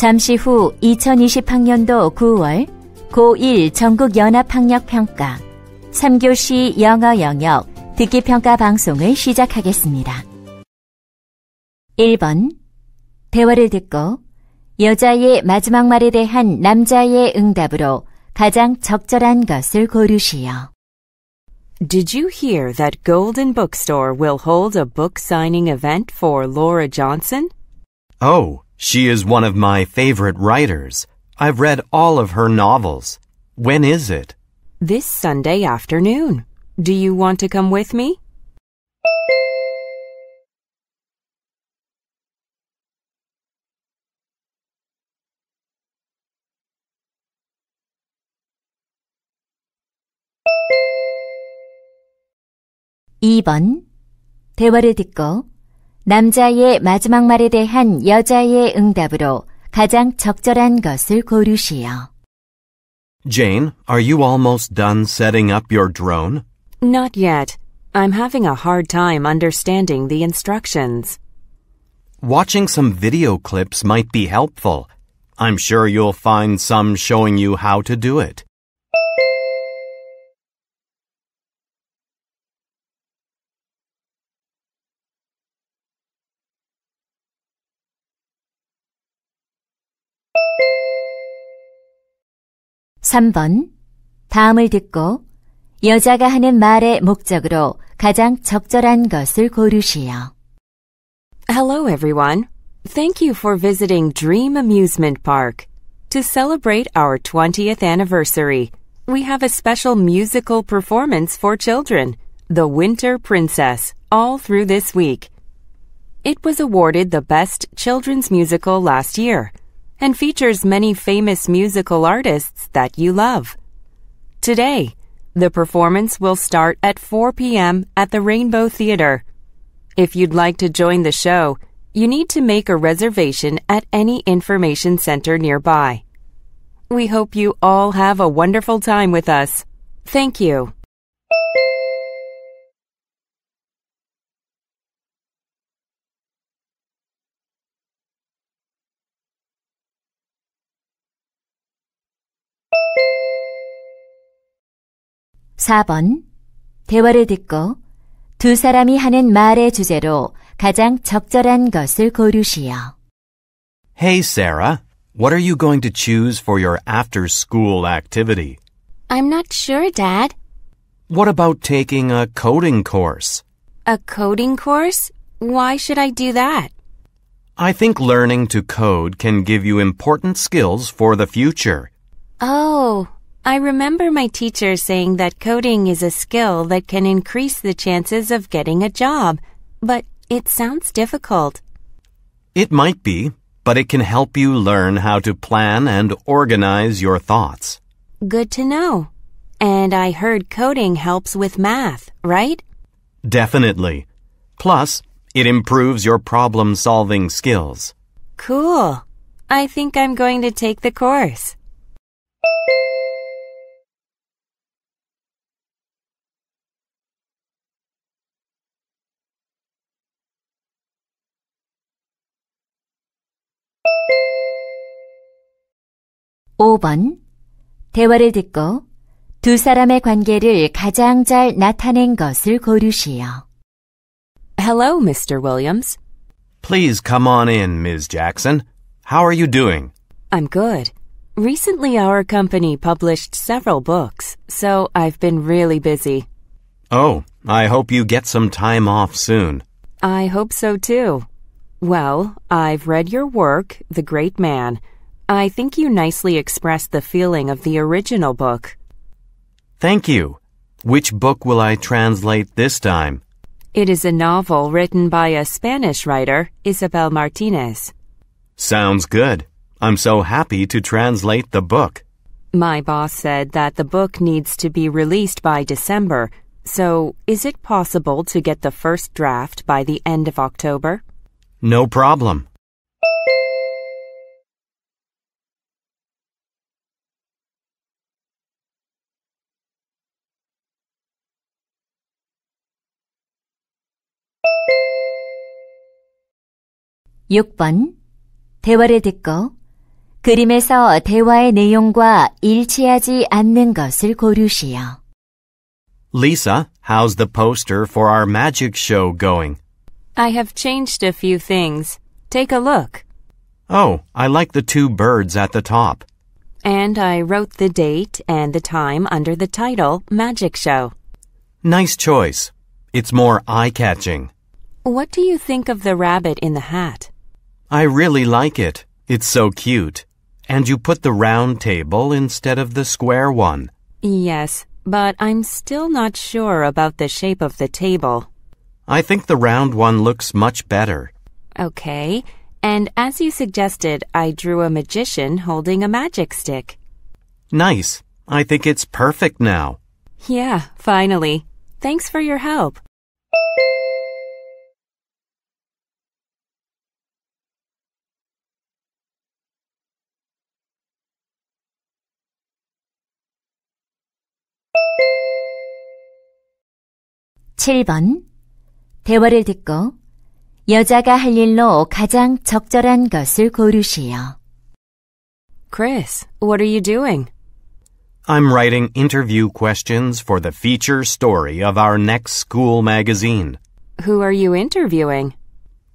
잠시 후 2020학년도 9월 고1 전국 연합학력 평가 3교시 영어 영역 듣기 평가 방송을 시작하겠습니다. 1번 대화를 듣고 여자의 마지막 말에 대한 남자의 응답으로 가장 적절한 것을 고르시오. Did you hear that Golden Bookstore will hold a book signing event for Laura Johnson? Oh, she is one of my favorite writers. I've read all of her novels. When is it? This Sunday afternoon. Do you want to come with me? 이 번 대화를 듣고 남자의 마지막 말에 대한 여자의 응답으로 가장 적절한 것을 고르시오. Jane, are you almost done setting up your drone? Not yet. I'm having a hard time understanding the instructions. Watching some video clips might be helpful. I'm sure you'll find some showing you how to do it. 삼 번 다음을 듣고 여자가 하는 말의 목적으로 가장 적절한 것을 고르시오. Hello, everyone. Thank you for visiting Dream Amusement Park. To celebrate our 20th anniversary, we have a special musical performance for children, The Winter Princess, all through this week. It was awarded the Best Children's Musical last year and features many famous musical artists that you love. Today, the performance will start at 4 p.m. at the Rainbow Theater. If you'd like to join the show, you need to make a reservation at any information center nearby. We hope you all have a wonderful time with us. Thank you. 사 번 대화를 듣고 두 사람이 하는 말의 주제로 가장 적절한 것을 고르시오. Hey, Sarah. What are you going to choose for your after school activity? I'm not sure, Dad. What about taking a coding course? A coding course? Why should I do that? I think learning to code can give you important skills for the future. Oh, I remember my teacher saying that coding is a skill that can increase the chances of getting a job, but it sounds difficult. It might be, but it can help you learn how to plan and organize your thoughts. Good to know. And I heard coding helps with math, right? Definitely. Plus, it improves your problem solving skills. Cool. I think I'm going to take the course. 오 번 대화를 듣고 두 사람의 관계를 가장 잘 나타낸 것을 고르시오. Hello, Mr. Williams. Please come on in, Ms. Jackson. How are you doing? I'm good. Recently, our company published several books, so I've been really busy. Oh, I hope you get some time off soon. I hope so too. Well, I've read your work, The Great Man. I think you nicely expressed the feeling of the original book. Thank you. Which book will I translate this time? It is a novel written by a Spanish writer, Isabel Martinez. Sounds good. I'm so happy to translate the book. My boss said that the book needs to be released by December, so is it possible to get the first draft by the end of October? No problem. 육 번 대화를 듣고 그림에서 대화의 내용과 일치하지 않는 것을 고르시오. Lisa, how's the poster for our magic show going? I have changed a few things. Take a look. Oh, I like the two birds at the top. And I wrote the date and the time under the title Magic Show. Nice choice. It's more eye-catching. What do you think of the rabbit in the hat? I really like it. It's so cute. And you put the round table instead of the square one. Yes, but I'm still not sure about the shape of the table. I think the round one looks much better. Okay, and as you suggested, I drew a magician holding a magic stick. Nice. I think it's perfect now. Yeah, finally. Thanks for your help. 칠 번 대화를 듣고 여자가 할 일로 가장 적절한 것을 고르시오. Chris, what are you doing? I'm writing interview questions for the feature story of our next school magazine. Who are you interviewing?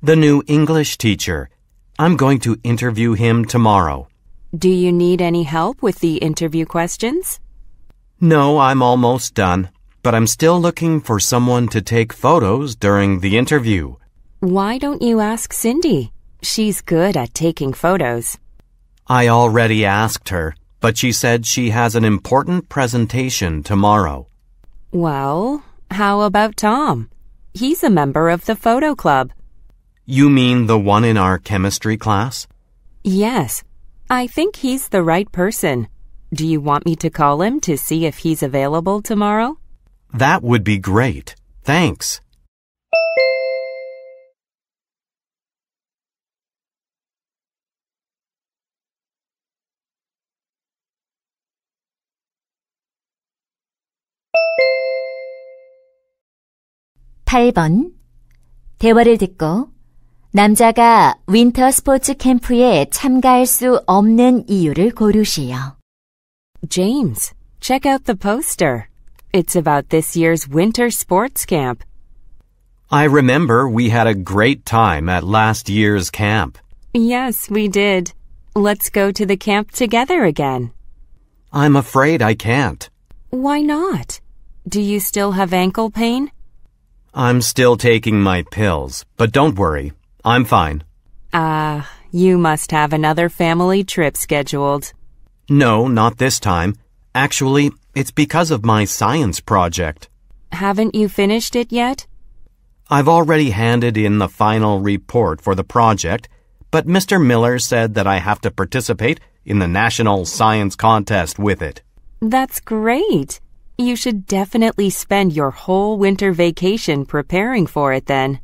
The new English teacher. I'm going to interview him tomorrow. Do you need any help with the interview questions? No, I'm almost done, but I'm still looking for someone to take photos during the interview. Why don't you ask Cindy? She's good at taking photos. I already asked her, but she said she has an important presentation tomorrow. Well, how about Tom? He's a member of the photo club. You mean the one in our chemistry class? Yes, I think he's the right person. Do you want me to call him to see if he's available tomorrow? That would be great. Thanks. 팔 번 대화를 듣고 남자가 윈터 스포츠 캠프에 참가할 수 없는 이유를 고르시오. James, check out the poster. It's about this year's winter sports camp. I remember we had a great time at last year's camp. Yes, we did. Let's go to the camp together again. I'm afraid I can't. Why not? Do you still have ankle pain? I'm still taking my pills, but don't worry. I'm fine. Ah, you must have another family trip scheduled. No, not this time. Actually, it's because of my science project. Haven't you finished it yet? I've already handed in the final report for the project, but Mr. Miller said that I have to participate in the national science contest with it. That's great. You should definitely spend your whole winter vacation preparing for it then.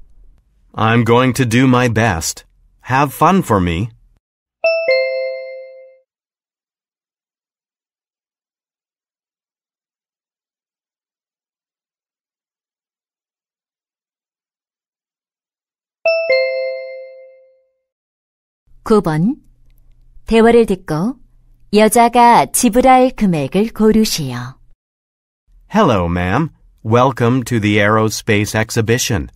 I'm going to do my best. Have fun for me. 구 번 대화를 듣고 여자가 지불할 금액을 고르시오. Hello, ma'am. Welcome to the aerospace exhibition.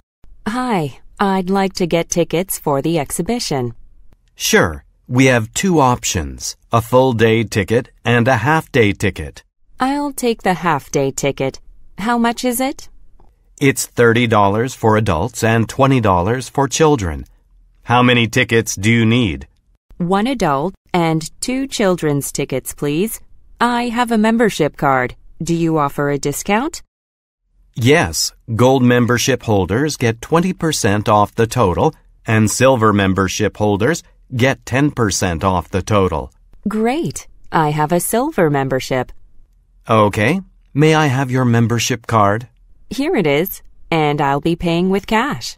Hi, I'd like to get tickets for the exhibition. Sure, we have two options, a full day ticket and a half day ticket. I'll take the half day ticket. How much is it? It's $30 for adults and $20 for children. How many tickets do you need? One adult and two children's tickets, please. I have a membership card. Do you offer a discount? Yes, gold membership holders get 20% off the total, and silver membership holders get 10% off the total. Great. I have a silver membership. Okay, may I have your membership card? Here it is, and I'll be paying with cash.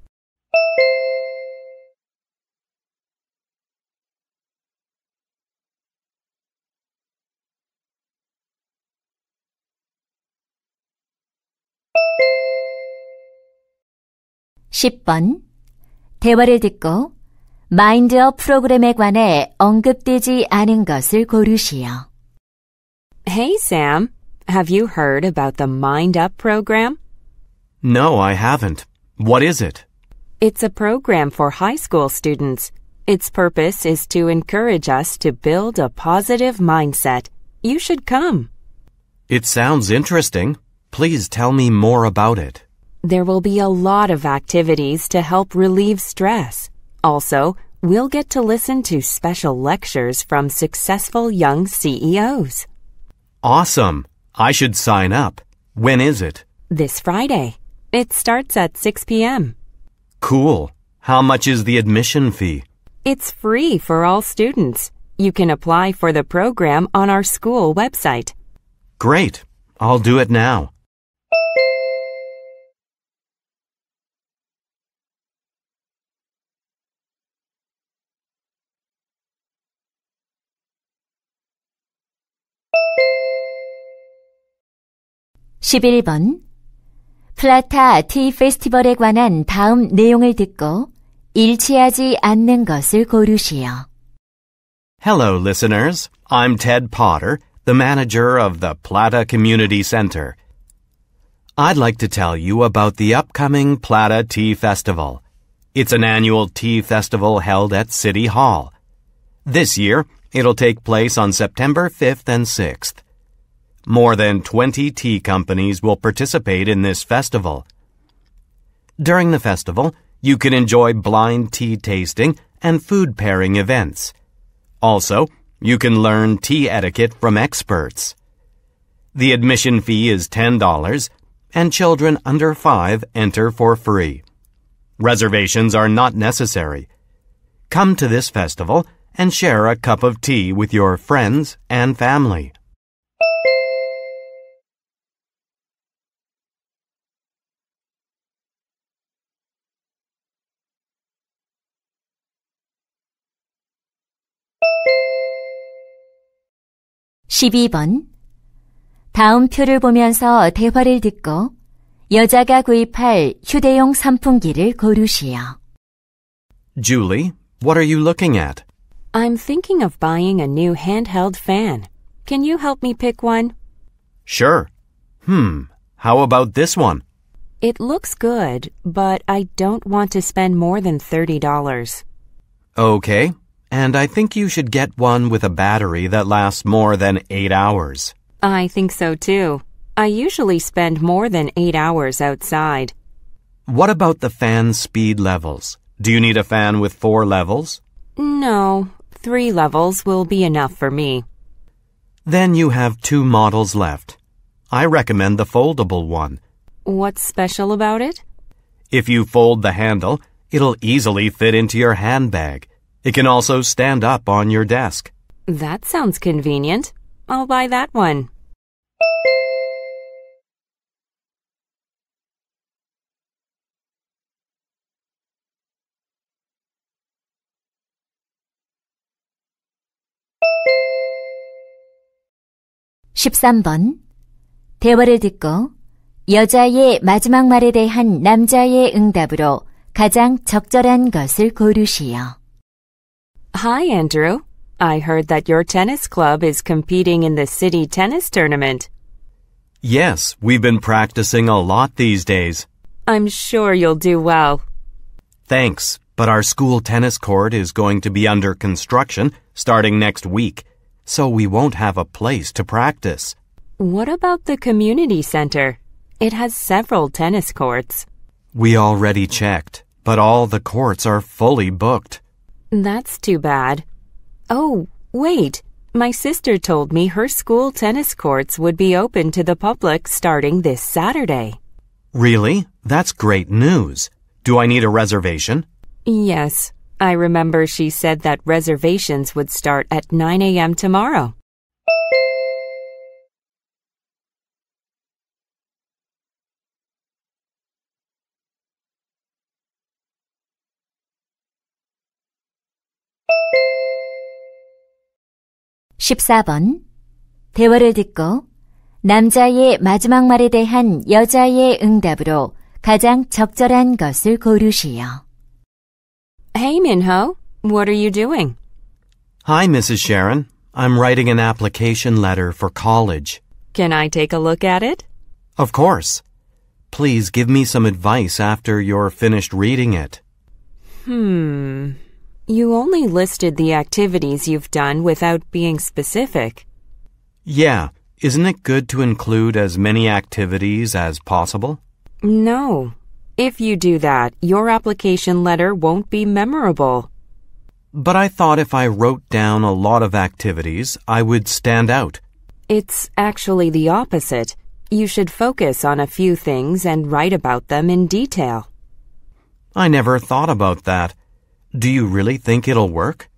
십 번 대화를 듣고 마인드업 프로그램에 관해 언급되지 않은 것을 고르시오. Hey, Sam. Have you heard about the Mind Up program? No, I haven't. What is it? It's a program for high school students. Its purpose is to encourage us to build a positive mindset. You should come. It sounds interesting. Please tell me more about it. There will be a lot of activities to help relieve stress. Also, we'll get to listen to special lectures from successful young CEOs. Awesome. I should sign up. When is it? This Friday. It starts at 6 p.m. Cool. How much is the admission fee? It's free for all students. You can apply for the program on our school website. Great. I'll do it now. 십일 번 플라타 티 페스티벌에 관한 다음 내용을 듣고 일치하지 않는 것을 고르시오. Hello, listeners. I'm Ted Potter, the manager of the Plata Community Center. I'd like to tell you about the upcoming Plata Tea Festival. It's an annual tea festival held at City Hall. This year, it'll take place on September 5th and 6th. More than 20 tea companies will participate in this festival. During the festival, you can enjoy blind tea tasting and food pairing events. Also, you can learn tea etiquette from experts. The admission fee is $10 and children under 5 enter for free. Reservations are not necessary. Come to this festival and share a cup of tea with your friends and family. 십이 번 다음 표를 보면서 대화를 듣고 여자가 구입할 휴대용 선풍기를 고르시오. Julie, what are you looking at? I'm thinking of buying a new handheld fan. Can you help me pick one? Sure. Hmm, how about this one? It looks good, but I don't want to spend more than $30. Okay, and I think you should get one with a battery that lasts more than eight hours. I think so too. I usually spend more than eight hours outside. What about the fan speed levels? Do you need a fan with four levels? No, three levels will be enough for me. Then you have two models left. I recommend the foldable one. What's special about it? If you fold the handle, it'll easily fit into your handbag. It can also stand up on your desk. That sounds convenient. I'll buy that one. 십삼 번 대화를 듣고 여자의 마지막 말에 대한 남자의 응답으로 가장 적절한 것을 고르시오. Hi, Andrew. I heard that your tennis club is competing in the city tennis tournament. Yes, we've been practicing a lot these days. I'm sure you'll do well. Thanks, but our school tennis court is going to be under construction starting next week, so we won't have a place to practice. What about the community center? It has several tennis courts. We already checked, but all the courts are fully booked. That's too bad. Oh, wait. My sister told me her school tennis courts would be open to the public starting this Saturday. Really? That's great news. Do I need a reservation? Yes. I remember she said that reservations would start at 9 a.m. tomorrow. 십사 번 대화를 듣고 남자의 마지막 말에 대한 여자의 응답으로 가장 적절한 것을 고르시오. Hey, Minho. What are you doing? Hi, Mrs. Sharon. I'm writing an application letter for college. Can I take a look at it? Of course. Please give me some advice after you're finished reading it. Hmm. You only listed the activities you've done without being specific. Yeah, isn't it good to include as many activities as possible? No. If you do that, your application letter won't be memorable. But I thought if I wrote down a lot of activities, I would stand out. It's actually the opposite. You should focus on a few things and write about them in detail. I never thought about that. Do you really think it'll work?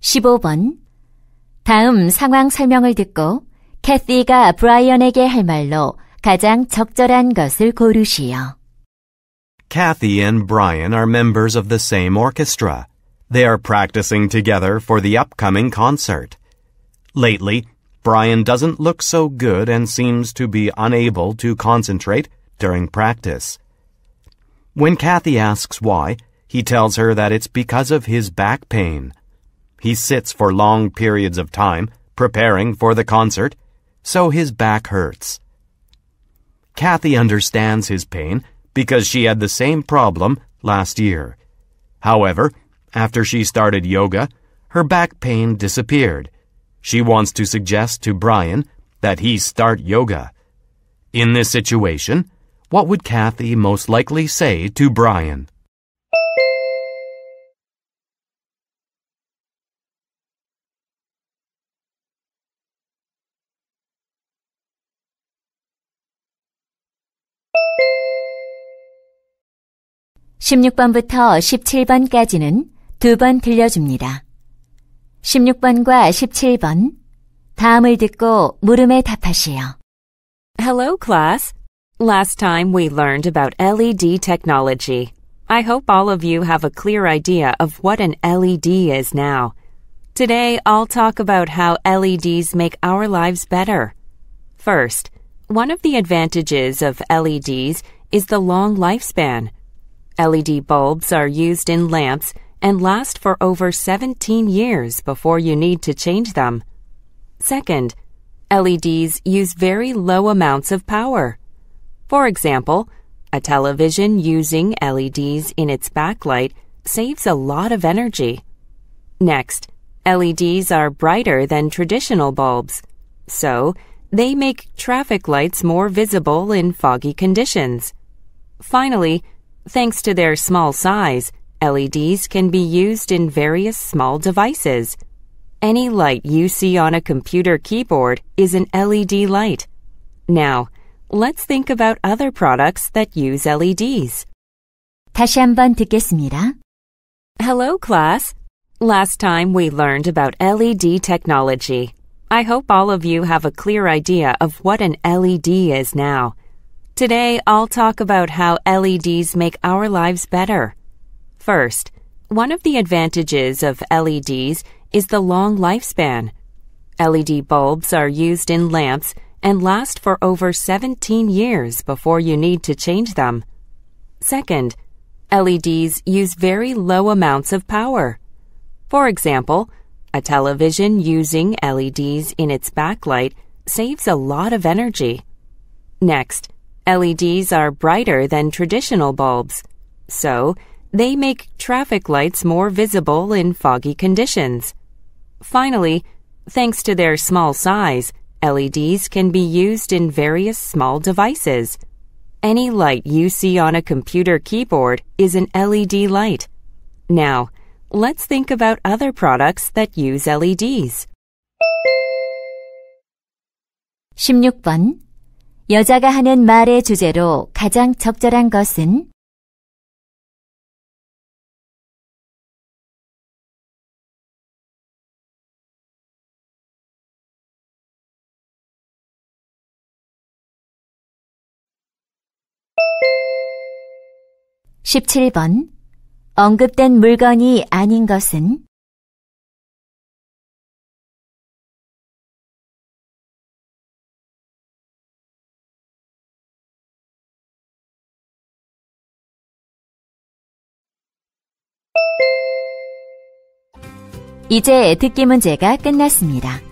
(15번) 다음 상황 설명을 듣고 캐시가 브라이언에게 할 말로 가장 적절한 것을 고르시오. Kathy and Brian are members of the same orchestra. They are practicing together for the upcoming concert. Lately, Brian doesn't look so good and seems to be unable to concentrate during practice. When Kathy asks why, he tells her that it's because of his back pain. He sits for long periods of time preparing for the concert, so his back hurts. Kathy understands his pain because she had the same problem last year. However, after she started yoga, her back pain disappeared. She wants to suggest to Brian that he start yoga. In this situation, what would Kathy most likely say to Brian? 16번부터 17번까지는 두 번 들려줍니다. 16번과 17번 다음을 듣고 물음에 답하시오. Hello, class. Last time we learned about LED technology. I hope all of you have a clear idea of what an LED is now. Today, I'll talk about how LEDs make our lives better. First, one of the advantages of LEDs is the long lifespan. LED bulbs are used in lamps and last for over 17 years before you need to change them. Second, LEDs use very low amounts of power. For example, a television using LEDs in its backlight saves a lot of energy. Next, LEDs are brighter than traditional bulbs, so they make traffic lights more visible in foggy conditions. Finally, Thanks to their small size, LEDs can be used in various small devices. Any light you see on a computer keyboard is an LED light. Now, let's think about other products that use LEDs. 다시 한번 듣겠습니다. Hello, class. Last time we learned about LED technology. I hope all of you have a clear idea of what an LED is now. Today, I'll talk about how LEDs make our lives better. First, one of the advantages of LEDs is the long lifespan. LED bulbs are used in lamps and last for over 17 years before you need to change them. Second, LEDs use very low amounts of power. For example, a television using LEDs in its backlight saves a lot of energy. Next, LEDs are brighter than traditional bulbs, so they make traffic lights more visible in foggy conditions. Finally, thanks to their small size, LEDs can be used in various small devices. Any light you see on a computer keyboard is an LED light. Now, let's think about other products that use LEDs. 16번 여자가 하는 말의 주제로 가장 적절한 것은 17번 언급된 물건이 아닌 것은 이제 듣기 문제가 끝났습니다.